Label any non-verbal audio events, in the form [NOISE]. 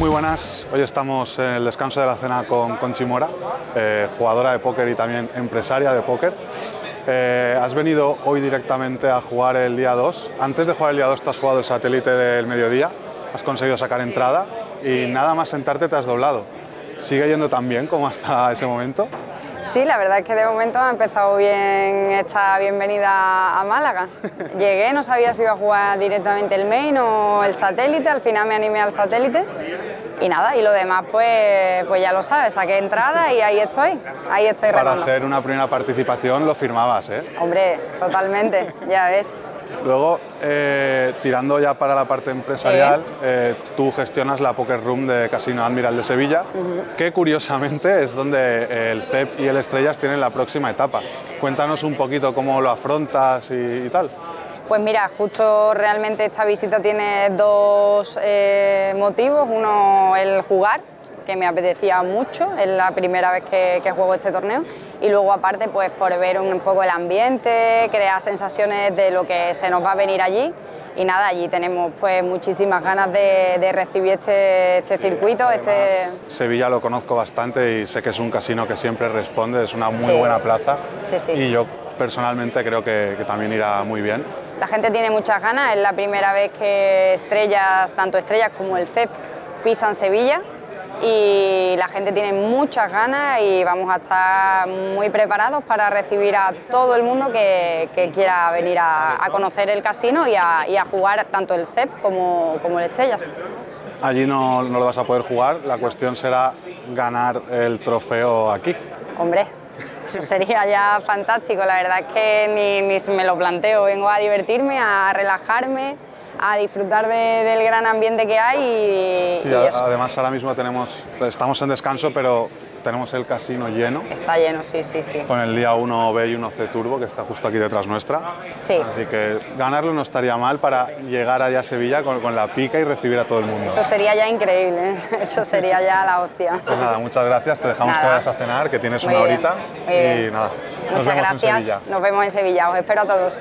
Muy buenas, hoy estamos en el descanso de la cena con Conchi Mora, eh, jugadora de póker y también empresaria de póker. Eh, has venido hoy directamente a jugar el día 2. Antes de jugar el día 2 te has jugado el satélite del mediodía, has conseguido sacar entrada y nada más sentarte te has doblado. ¿Sigue yendo tan bien como hasta ese momento? Sí, la verdad es que de momento ha empezado bien esta bienvenida a Málaga. [LAUGHS] Llegué, no sabía si iba a jugar directamente el main o el satélite, al final me animé al satélite y nada, y lo demás pues, pues ya lo sabes, saqué entrada y ahí estoy, ahí estoy Para ser una primera participación lo firmabas, ¿eh? Hombre, totalmente, ya ves. Luego, eh, tirando ya para la parte empresarial, eh, tú gestionas la Poker Room de Casino Admiral de Sevilla, que curiosamente es donde el CEP y el Estrellas tienen la próxima etapa. Cuéntanos un poquito cómo lo afrontas y, tal. Pues mira, justo realmente esta visita tiene dos eh, motivos. Uno, el jugar, que me apetecía mucho, es la primera vez que, juego este torneo y luego aparte pues por ver un poco el ambiente, crear sensaciones de lo que se nos va a venir allí y nada, allí tenemos pues muchísimas ganas de, recibir este, este circuito. este... Sevilla lo conozco bastante y sé que es un casino que siempre responde, es una muy buena plaza y yo personalmente creo que, que también irá muy bien. La gente tiene muchas ganas, es la primera vez que estrellas, tanto estrellas como el CEP, pisan Sevilla y la gente tiene muchas ganas y vamos a estar muy preparados para recibir a todo el mundo que, quiera venir a, conocer el casino y a, jugar tanto el CEP como, como el Estrellas. Allí no, no lo vas a poder jugar, la cuestión será ganar el trofeo aquí. Hombre, eso sería ya fantástico, la verdad es que ni, ni me lo planteo, vengo a divertirme, a relajarme a disfrutar del gran ambiente que hay. Y, sí, además ahora mismo tenemos, estamos en descanso, pero tenemos el casino lleno. Está lleno, sí, sí, sí. Con el día 1B y 1C Turbo, que está justo aquí detrás nuestra. Sí. Así que ganarlo no estaría mal para llegar allá a Sevilla con, con la pica y recibir a todo el mundo. Eso sería ya increíble, ¿eh? [LAUGHS] eso sería ya la hostia. Pues nada, muchas gracias, te dejamos que vayas a cenar, que tienes una horita. y nada, Muchas gracias, nos vemos en Sevilla, os espero a todos.